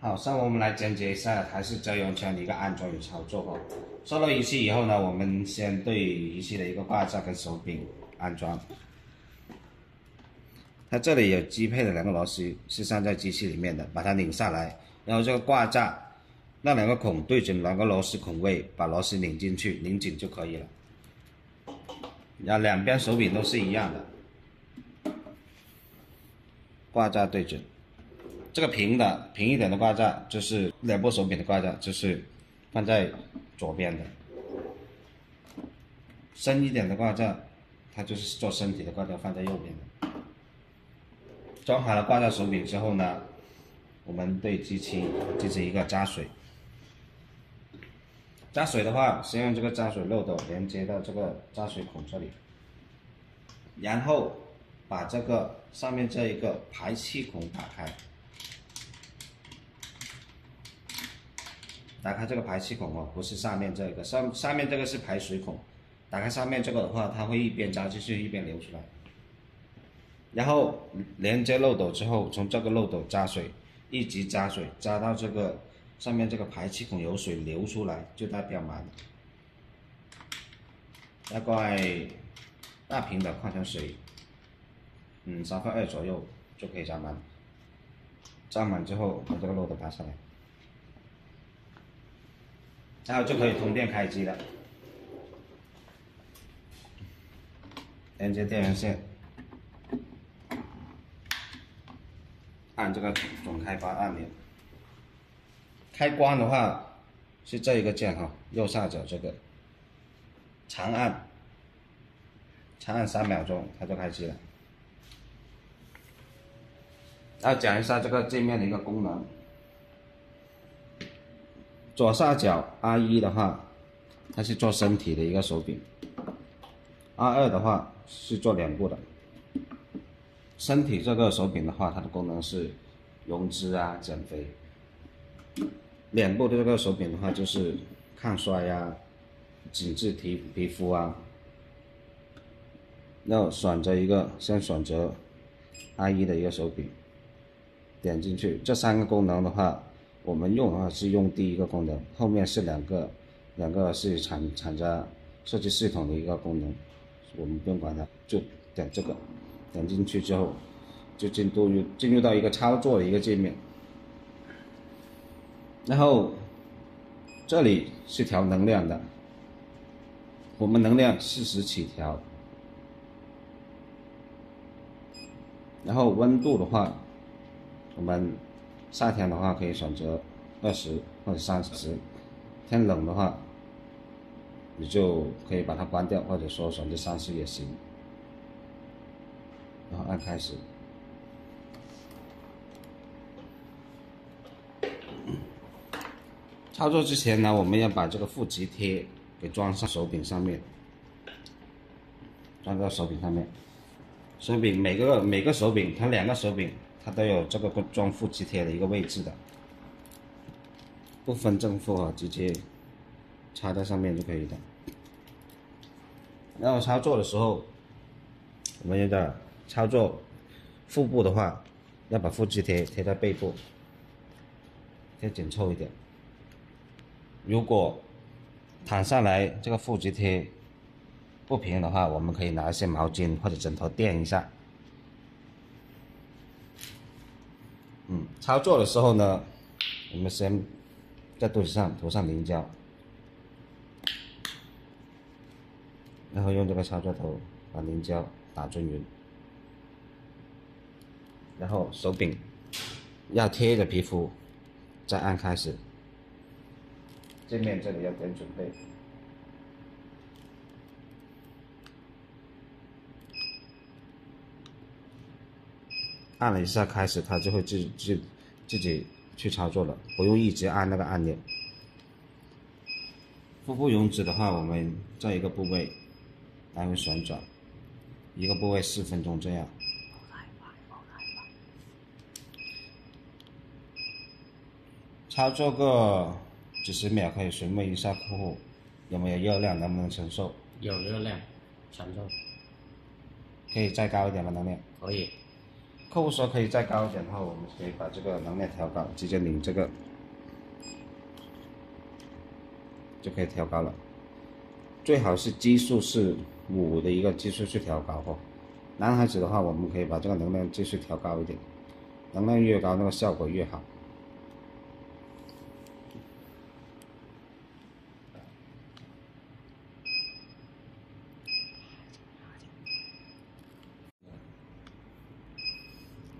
好，下面我们来讲解一下台式遮阳枪的一个安装与操作哈。收到仪器以后呢，我们先对仪器的一个挂架跟手柄安装。它这里有机配的两个螺丝是上在机器里面的，把它拧下来，然后这个挂架那两个孔对准两个螺丝孔位，把螺丝拧进去，拧紧就可以了。然后两边手柄都是一样的，挂架对准。这个平的平一点的挂架就是两部手柄的挂架，就是放在左边的；深一点的挂架，它就是做身体的挂架，放在右边的。装好了挂架手柄之后呢，我们对机器进行一个加水。加水的话，先用这个加水漏斗连接到这个加水孔这里，然后把这个上面这一个排气孔打开。打开这个排气孔哦，不是上面这个，上上面这个是排水孔。打开上面这个的话，它会一边加进去一边流出来。然后连接漏斗之后，从这个漏斗加水，一直加水，加到这个上面这个排气孔有水流出来，就代表满。大概大瓶的矿泉水，嗯，三分二左右就可以加满。加满之后，把这个漏斗拔下来。然后就可以通电开机了，连接电源线，按这个总开关按钮。开关的话是这一个键哈，右下角这个，长按，长按三秒钟它就开机了。要讲一下这个界面的一个功能。左下角 R 一的话，它是做身体的一个手柄；R 二的话是做脸部的。身体这个手柄的话，它的功能是溶脂啊、减肥；脸部的这个手柄的话，就是抗衰呀、紧致皮皮肤啊。要选择一个，先选择 R 一的一个手柄，点进去，这三个功能的话。我们用的话是用第一个功能，后面是两个，两个是厂厂家设计系统的一个功能，我们不用管它，就点这个，点进去之后，就进入进入到一个操作的一个界面，然后这里是调能量的，我们能量四十起调，然后温度的话，我们。夏天的话可以选择二十或者三十，天冷的话，你就可以把它关掉，或者说选择三十也行。然后按开始。操作之前呢，我们要把这个负极贴给装上手柄上面，装到手柄上面。手柄每个每个手柄，它两个手柄。它都有这个装负极贴的一个位置的，不分正负啊，直接插在上面就可以的。然后操作的时候，我们要操作腹部的话，要把腹肌贴贴在背部，贴紧凑一点。如果躺下来这个腹肌贴不平的话，我们可以拿一些毛巾或者枕头垫一下。嗯，操作的时候呢，我们先在肚子上涂上凝胶，然后用这个操作头把凝胶打均匀，然后手柄要贴着皮肤，再按开始，镜面这里要点准备。按了一下开始，它就会自自自己去操作了，不用一直按那个按钮。腹部溶脂的话，我们在一个部位来回旋转，一个部位四分钟这样。操作个几十秒，可以询问一下客户有没有热量，能不能承受？有热量，承受。可以再高一点吗？能量？可以。客户说可以再高一点的话，我们可以把这个能量调高，直接拧这个就可以调高了。最好是基数是五的一个基数去调高哦。男孩子的话，我们可以把这个能量继续调高一点，能量越高，那个效果越好。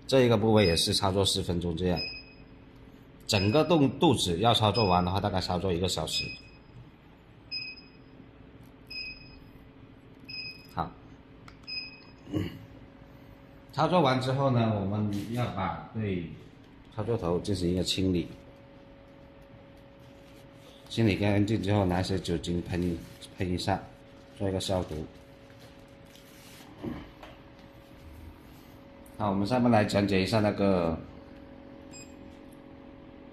这一个部位也是操作四分钟这样，整个肚肚子要操作完的话，大概操作一个小时。好。操作完之后呢，我们要把对操作头进行一个清理，清理干净之后，拿些酒精喷喷一下，做一个消毒。好，我们下面来讲解一下那个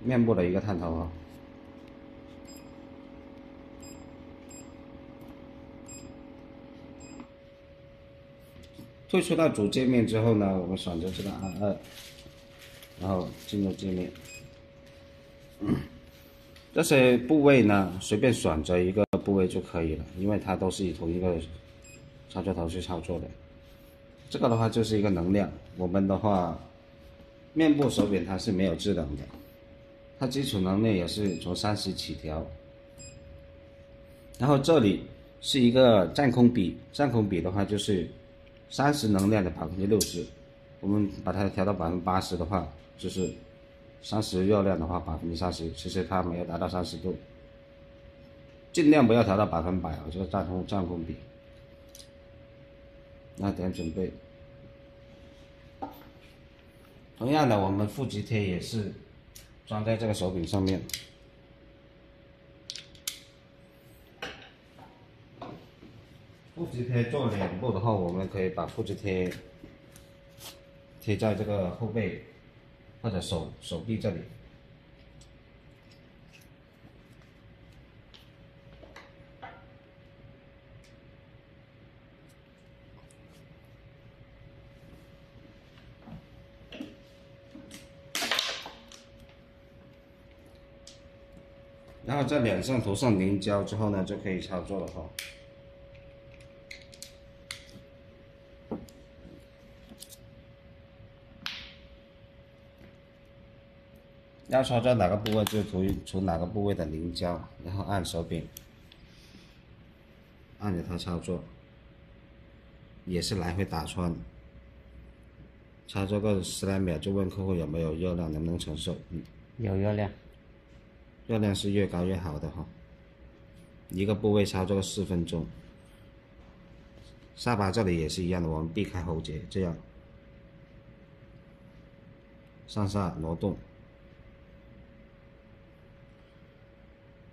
面部的一个探头啊。退出到主界面之后呢，我们选择这个按二，然后进入界面。这些部位呢，随便选择一个部位就可以了，因为它都是以同一个操作头去操作的。这个的话就是一个能量，我们的话，面部手柄它是没有制冷的，它基础能量也是从三十起调。然后这里是一个占空比，占空比的话就是。三十能量的百分之六十，我们把它调到百分之八十的话，就是三十热量的话百分之三十，其实它没有达到三十度，尽量不要调到百分百啊，这个占空占空比。那点准备，同样的，我们负极贴也是装在这个手柄上面。复制贴做脸部的话，我们可以把复制贴贴在这个后背或者手手臂这里。然后在脸上涂上凝胶之后呢，就可以操作了哈。要操作哪个部位就涂涂哪个部位的凝胶，然后按手柄，按着它操作，也是来回打穿，操作个十来秒就问客户有没有热量，能不能承受？嗯，有热量，热量是越高越好的哈。一个部位操作个四分钟，下巴这里也是一样的，我们避开喉结，这样上下挪动。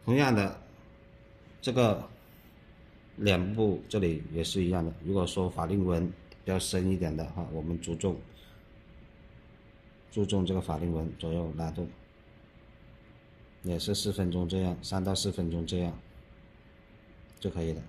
同样的，这个脸部这里也是一样的。如果说法令纹比较深一点的话，我们注重注重这个法令纹左右拉动，也是四分钟这样，三到四分钟这样就可以了。